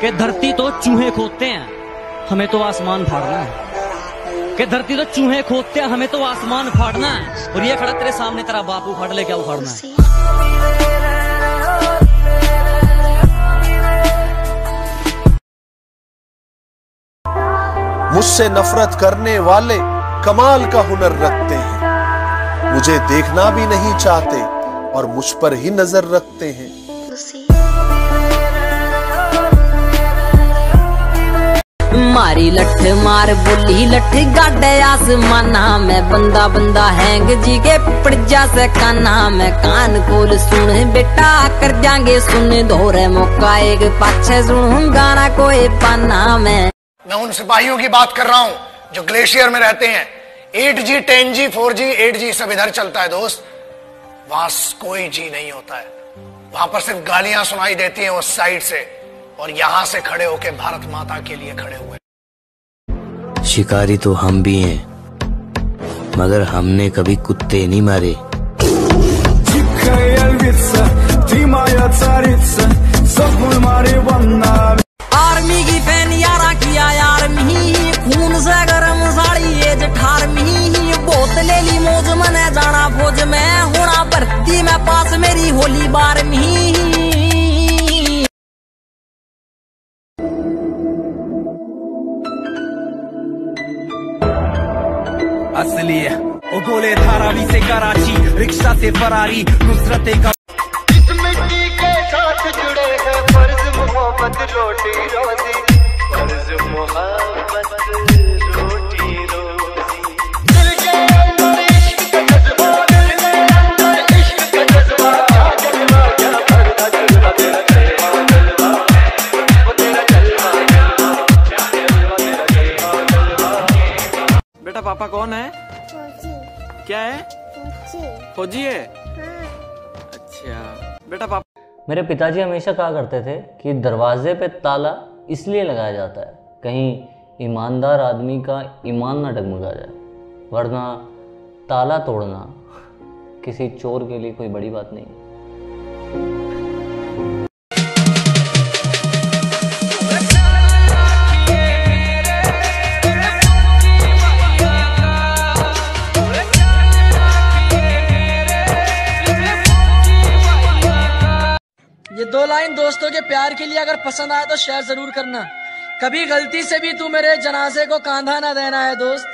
कि धरती तो चूहे खोदते हैं, हमें तो आसमान फाड़ना है। कि धरती तो चूहे खोदते हैं, हमें तो आसमान फाड़ना है। और ये खड़ा तेरे सामने तेरा बापू फाड़ ले क्या उखाड़ना है। मुझसे नफरत करने वाले कमाल का हुनर रखते हैं। मुझे देखना भी नहीं चाहते और मुझ पर ही नज़र रखते हैं। मारी लठ मार बोली लठ गाडे आसमाना में बंदा बंदा हैंग जी के पड़जा से काना में कान खोल सुन बेटा कर जाएँगे सुन धोरे मौका एक पाछे सुन गाना कोई पाना में। मैं उन सिपाहियों की बात कर रहा हूँ जो ग्लेशियर में रहते हैं। 8G, 10G, 4G, 8G सब इधर चलता है दोस्त। वहाँ कोई जी नहीं होता है। वहाँ पर सिर्फ़ गालियाँ सुनाई देती हैं उस साइड से और यहाँ से खड़े होके भारत माता के लिए खड़े हुए शिकारी तो हम भी हैं। मगर हमने कभी कुत्ते नहीं मारे। आर्मी की फ़ैन यारा किया, यार खून से गरम साड़ी ये जठार मी बहुत ले ली मौज मने जाना फौज में, होना भर्ती में पास मेरी होली बार मी असली ओ गोले धारावी से कराची रिक्शा से फरारी नुसरत का बेटा पापा कौन है? क्या है? फौजी है? हाँ। अच्छा। बेटा पापा मेरे पिताजी हमेशा कहा करते थे कि दरवाजे पे ताला इसलिए लगाया जाता है कहीं ईमानदार आदमी का ईमान ना डगमगा जाए वरना ताला तोड़ना किसी चोर के लिए कोई बड़ी बात नहीं है। लाइन दोस्तों के प्यार के लिए अगर पसंद आए तो शेयर ज़रूर करना। कभी गलती से भी तू मेरे जनाजे को कांधा ना देना है दोस्त।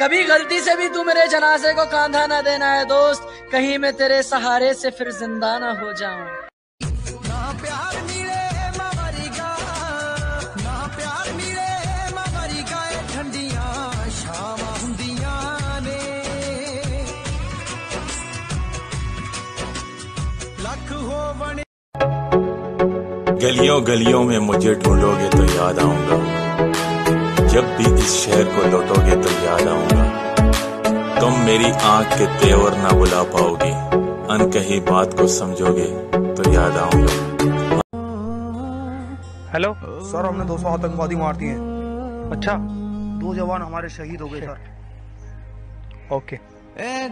कभी गलती से भी तू मेरे जनाजे को कांधा ना देना है दोस्त। कहीं मैं तेरे सहारे से फिर ज़िंदा ना हो जाऊँ। गलियों गलियों में मुझे ढूंढोगे तो याद आऊँगा। जब भी इस शहर को लौटोगे तो याद आऊँगा। तुम मेरी आँख के तेवर ना बुला पाओगे। अनकही बात को समझोगे तो याद आऊँगा। हेलो? सर हमने 200 आतंकवादी मार दिए हैं। अच्छा। दो जवान हमारे शहीद हो गए सर। ओके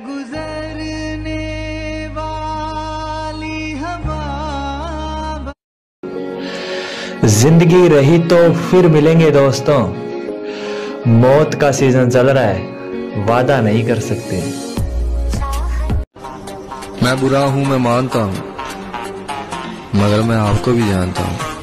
गुजरने ज़िंदगी रही तो फिर मिलेंगे दोस्तों। मौत का सीज़न चल रहा है, वादा नहीं कर सकते। मैं बुरा हूँ, मैं मानता हूँ, मगर मैं आपको भी जानता हूँ।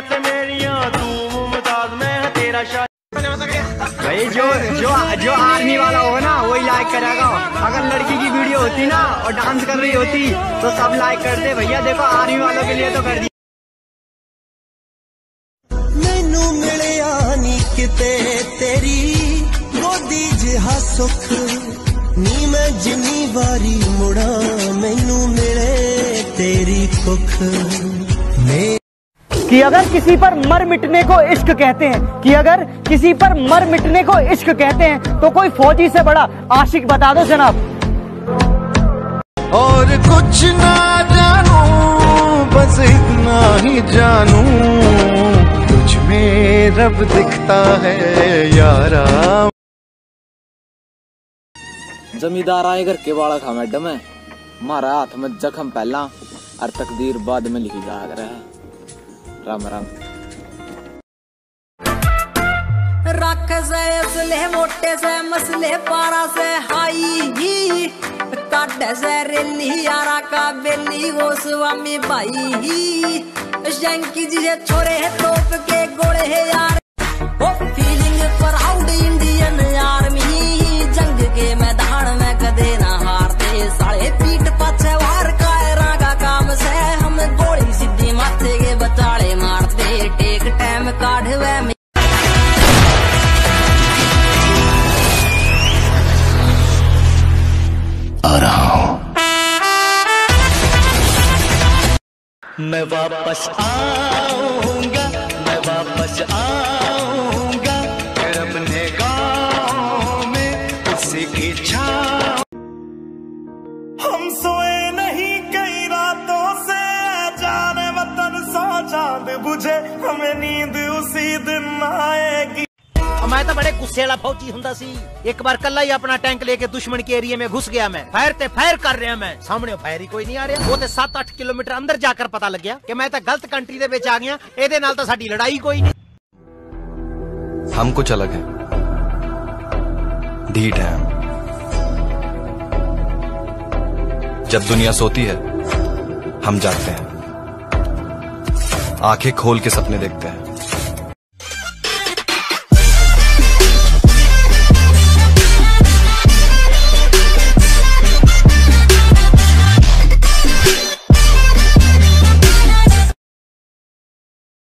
बातें मेरिया तू मुमताज़ मैं तेरा शाह। भाई जो जो जो आर्मी वाला होगा ना वही लाइक करेगा। अगर लड़की की वीडियो होती ना और डांस कर रही होती तो सब लाइक करते। भैया देखो आर्मी वालों के लिए तो कर दिया। मैनू मिले नी किते तेरी गोदी हा सुख। नी मैं जिनी बारी मुड़ा मैनू मिले तेरी कुख कि अगर किसी पर मर मिटने को इश्क कहते हैं कि अगर किसी पर मर मिटने को इश्क कहते हैं तो कोई फौजी से बड़ा आशिक बता दो जनाब। और कुछ ना जानू बस इतना ही जानू तुझ में रब दिखता है यारा। जमींदार आए घर के वाला खा मैडम है। मारा हाथ में जख्म पहला और तकदीर बाद में लिखी जा रहा राम राम। रख से असले मोटे से, मसले पारा से हाई ही। काट से रेली, यारा का बेली, वो स्वामी भाई ही। शंकी जी छोरे तोप के गोड़े है यार। ओ फीलिंग प्राउड इंडियन मैं वापस आऊँगा मैं वापस आऊँगा। ਮੈਂ ਤਾਂ ਬੜੇ ਗੁੱਸੇ ਵਾਲਾ ਫੌਜੀ ਹੁੰਦਾ ਸੀ ਇੱਕ ਵਾਰ ਕੱਲਾ ਹੀ ਆਪਣਾ ਟੈਂਕ ਲੈ ਕੇ ਦੁਸ਼ਮਣ ਕੇ ਏਰੀਏ में घुस गया मैं फायर ਤੇ फायर ਕਰ ਰਿਹਾ ਮੈਂ ਸਾਹਮਣੇ ਫਾਇਰ ਹੀ ਕੋਈ ਨਹੀਂ ਆ ਰਿਹਾ ਉਹ ਤੇ 7-8 ਕਿਲੋਮੀਟਰ ਅੰਦਰ ਜਾ ਕੇ ਪਤਾ ਲੱਗਿਆ ਕਿ ਮੈਂ ਤਾਂ ਗਲਤ ਕੰਟਰੀ ਦੇ ਵਿੱਚ ਆ ਗਿਆ ਇਹਦੇ ਨਾਲ ਤਾਂ ਸਾਡੀ ਲੜਾਈ ਕੋਈ ਨਹੀਂ हम कुछ अलग हैं ढीठ हैं हम जब दुनिया सोती है हम जागते हैं आंखें खोल के सपने देखते हैं